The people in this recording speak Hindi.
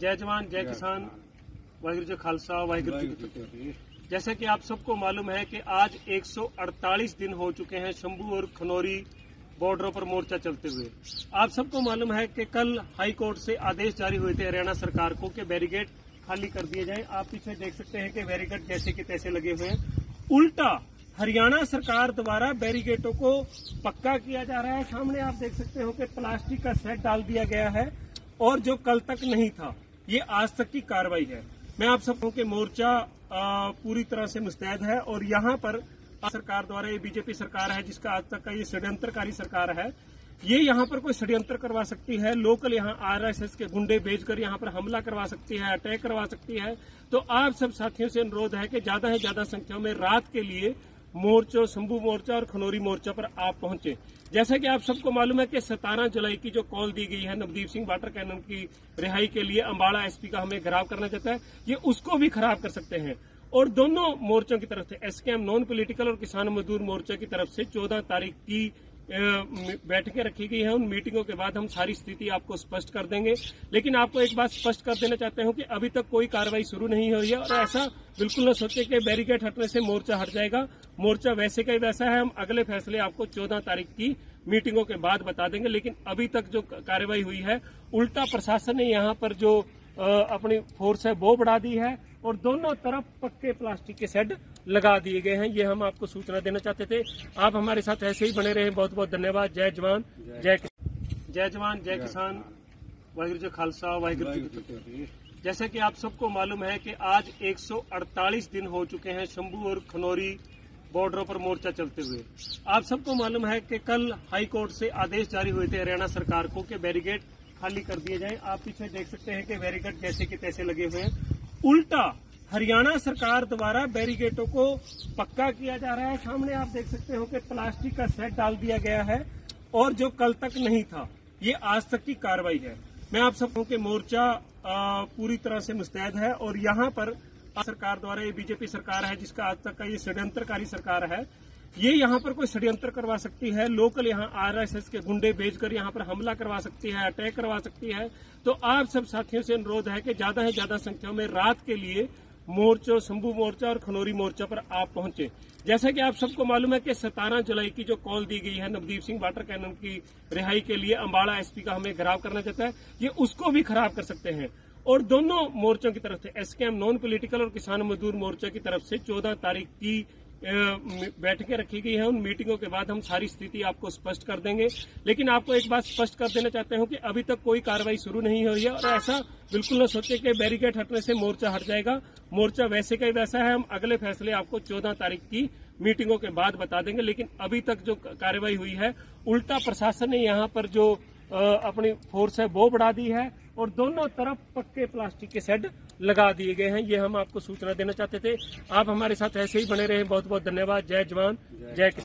जय जवान जय किसान। वाहिगुरु जी खालसा वाहिगुरु जी की जैसा कि आप सबको मालूम है कि आज 148 दिन हो चुके हैं शंभू और खनौरी बॉर्डरों पर मोर्चा चलते हुए। आप सबको मालूम है कि कल हाई कोर्ट से आदेश जारी हुए थे हरियाणा सरकार को कि बैरिकेड खाली कर दिए जाए। आप पीछे देख सकते हैं कि बैरिकेड जैसे कि तैसे लगे हुए हैं। उल्टा हरियाणा सरकार द्वारा बैरिकेडों को पक्का किया जा रहा है। सामने आप देख सकते हो कि प्लास्टिक का सेट डाल दिया गया है और जो कल तक नहीं था ये आज तक की कार्रवाई है। मैं आप सबको के मोर्चा पूरी तरह से मुस्तैद है और यहाँ पर सरकार द्वारा ये बीजेपी सरकार है, जिसका आज तक का ये षड्यंत्रकारी सरकार है, ये यहाँ पर कोई षड्यंत्र करवा सकती है। लोकल यहाँ आरएसएस के गुंडे भेजकर यहाँ पर हमला करवा सकती है, अटैक करवा सकती है। तो आप सब साथियों से अनुरोध है कि ज़्यादा से ज़्यादा संख्या में रात के लिए मोर्चों शंभू मोर्चा और खनौरी मोर्चा पर आप पहुँचे। जैसा कि आप सबको मालूम है कि सतारह जुलाई की जो कॉल दी गई है नवदीप सिंह वाटर कैनन की रिहाई के लिए अम्बाड़ा एसपी का हमें खराब करना चाहता है, ये उसको भी खराब कर सकते हैं। और दोनों मोर्चों की तरफ़ से, एसकेएम नॉन पॉलिटिकल और किसान मजदूर मोर्चा की तरफ़ से चौदह तारीख की बैठकें रखी गई हैं उन मीटिंगों के बाद हम सारी स्थिति आपको स्पष्ट कर देंगे। लेकिन आपको एक बात स्पष्ट कर देना चाहते हूँ कि अभी तक कोई कार्रवाई शुरू नहीं हुई है और ऐसा बिल्कुल न सोचे कि बैरिकेड हटने से मोर्चा हट जाएगा। मोर्चा वैसे का ही वैसा है, हम अगले फैसले आपको चौदह तारीख की मीटिंगों के बाद बता देंगे। लेकिन अभी तक जो कार्रवाई हुई है, उल्टा प्रशासन ने यहाँ पर जो अपनी फोर्स है वो बढ़ा दी है और दोनों तरफ़ पक्के प्लास्टिक के शेड लगा दिए गए हैं। ये हम आपको सूचना देना चाहते थे। आप हमारे साथ ऐसे ही बने रहे। बहुत बहुत धन्यवाद। जय जवान जय जय जवान जय किसान। वाहिगुरु जी खालसा वाहिगुरु जी जैसा कि आप सबको मालूम है कि आज 148 दिन हो चुके हैं शंभू और खनौरी बॉर्डरों पर मोर्चा चलते हुए। आप सबको मालूम है कि कल हाई कोर्ट से आदेश जारी हुए थे हरियाणा सरकार को कि बैरिकेड खाली कर दिए जाए। आप पीछे देख सकते हैं कि बैरिकेड जैसे के तैसे लगे हुए हैं। उल्टा हरियाणा सरकार द्वारा बैरिकेडों को पक्का किया जा रहा है। सामने आप देख सकते हो कि प्लास्टिक का सेट डाल दिया गया है और जो कल तक नहीं था, ये आज तक की कार्रवाई है। मैं आप सबको के मोर्चा पूरी तरह से मुस्तैद है और यहाँ पर सरकार द्वारा ये बीजेपी सरकार है जिसका आज तक का ये षड्यंत्रकारी सरकार है। ये यहाँ पर कोई षड्यंत्र करवा सकती है, लोकल यहाँ आरएसएस के गुंडे भेजकर यहाँ पर हमला करवा सकती है, अटैक करवा सकती है। तो आप सब साथियों से अनुरोध है कि ज़्यादा से ज़्यादा संख्या में रात के लिए मोर्चों, शंभू मोर्चा और खनौरी मोर्चा पर आप पहुँचे। जैसा कि आप सबको मालूम है कि सतारह जुलाई की जो कॉल दी गई है नवदीप सिंह वाटर कैनन की रिहाई के लिए अम्बाड़ा एसपी का हमें खराब करना चाहता है, ये उसको भी खराब कर सकते हैं। और दोनों मोर्चों की तरफ़ से एसकेएम नॉन पॉलिटिकल और किसान मजदूर मोर्चा की तरफ़ से चौदह तारीख की बैठकें रखी गई हैं। उन मीटिंगों के बाद हम सारी स्थिति आपको स्पष्ट कर देंगे। लेकिन आपको एक बात स्पष्ट कर देना चाहते हूँ कि अभी तक कोई कार्रवाई शुरू नहीं हुई है और ऐसा बिल्कुल न सोचे कि बैरिकेड हटने से मोर्चा हट जाएगा। मोर्चा वैसे का ही वैसा है। हम अगले फैसले आपको चौदह तारीख की मीटिंगों के बाद बता देंगे। लेकिन अभी तक जो कार्रवाई हुई है, उल्टा प्रशासन ने यहाँ पर जो अपनी फोर्स है वो बढ़ा दी है और दोनों तरफ़ पक्के प्लास्टिक के शेड लगा दिए गए हैं। ये हम आपको सूचना देना चाहते थे। आप हमारे साथ ऐसे ही बने रहे। बहुत बहुत धन्यवाद। जय जवान। जय